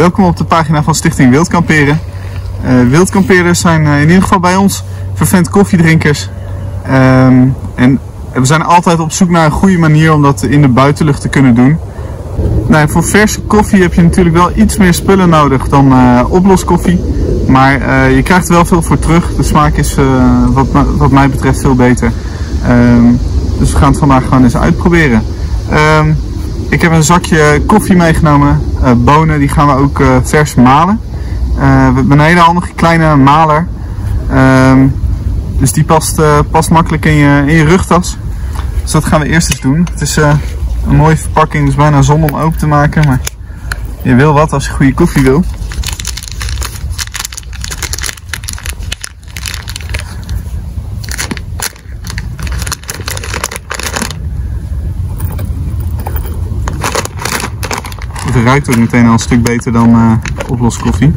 Welkom op de pagina van Stichting Wildkamperen. Uh, wildkampeerders zijn uh, in ieder geval bij ons vervent koffiedrinkers. Um, en we zijn altijd op zoek naar een goede manier om dat in de buitenlucht te kunnen doen. Nou, voor verse koffie heb je natuurlijk wel iets meer spullen nodig dan uh, oploskoffie. Maar je krijgt er wel veel voor terug. De smaak is wat, wat, mij betreft veel beter. Um, dus we gaan het vandaag gewoon eens uitproberen. Um, ik heb een zakje koffie meegenomen. Uh, bonen die gaan we ook uh, vers malen. Uh, we hebben een hele handige kleine maler. Ehm, dus die past, past makkelijk in je, in je rugtas. Dus dat gaan we eerst eens doen. Het is een mooie verpakking, dus bijna zon om open te maken. Maar je wil wat als je goede koffie wil. Ruikt ook meteen al een stuk beter dan uh, oploskoffie.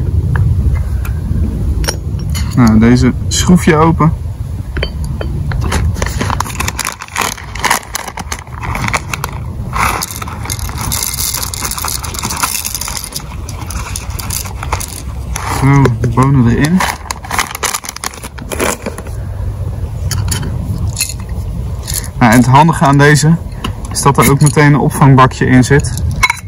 Nou, deze schroef je open. Zo, de bonen erin. Nou, en het handige aan deze is dat er ook meteen een opvangbakje in zit.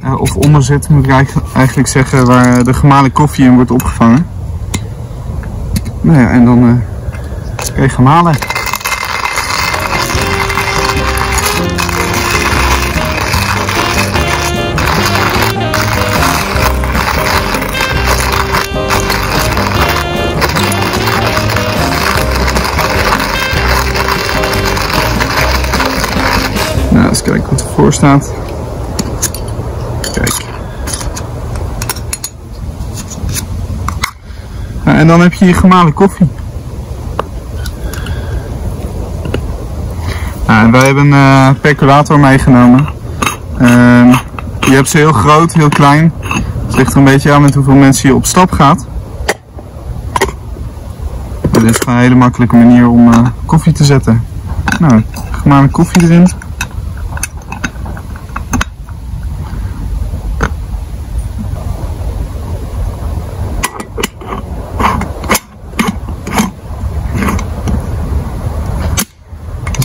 Eh, of onder zit, moet ik eigenlijk zeggen, waar de gemalen koffie in wordt opgevangen. Nou ja, en dan uh, kan je gemalen. Nou, eens kijken wat ervoor staat. En dan heb je je gemalen koffie. Nou, wij hebben een uh, percolator meegenomen. Uh, je hebt ze heel groot, heel klein. Het ligt er een beetje aan met hoeveel mensen je op stap gaat. Dit is een hele makkelijke manier om uh, koffie te zetten. Nou, gemalen koffie erin.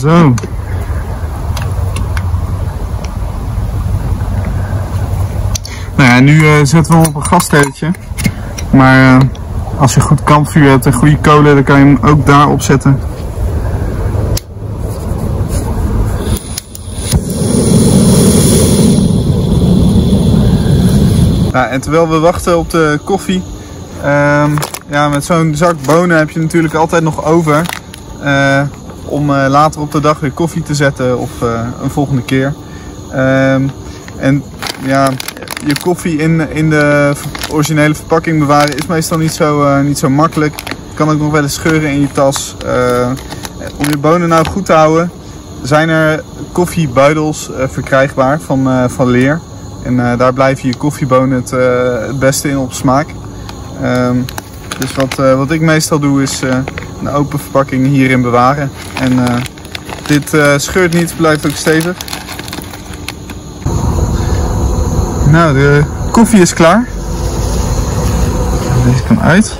Zo. Nou ja, nu uh, zetten we hem op een gasstelletje. Maar uh, als je goed kampvuur hebt en goede kolen, dan kan je hem ook daarop zetten. Ja, en terwijl we wachten op de koffie, uh, ja, met zo'n zak bonen heb je natuurlijk altijd nog over. Uh, om uh, later op de dag weer koffie te zetten of uh, een volgende keer. Ehm, en ja, je koffie in, in de originele verpakking bewaren is meestal niet zo, uh, niet zo makkelijk. Je kan ook nog wel eens scheuren in je tas. om je bonen nou goed te houden zijn er koffiebuidels verkrijgbaar van, van leer. En daar blijven je koffiebonen het, beste in op smaak. Um, dus wat, wat ik meestal doe is een open verpakking hierin bewaren. En uh, dit uh, scheurt niet, blijft ook stevig. Nou, de koffie is klaar. Deze kan uit.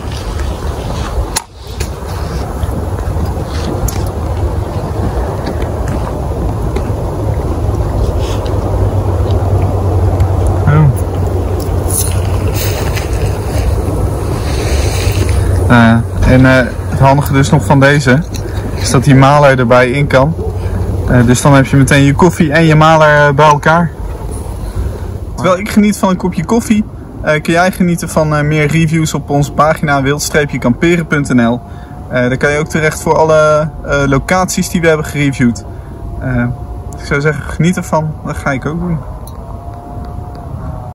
En uh, het handige dus nog van deze is dat die maler erbij in kan. Uh, dus dan heb je meteen je koffie en je maler uh, bij elkaar. Terwijl ik geniet van een kopje koffie, kun jij genieten van meer reviews op onze pagina wild-kamperen.nl. daar kan je ook terecht voor alle locaties die we hebben gereviewd. ik zou zeggen, geniet ervan. Dat ga ik ook doen.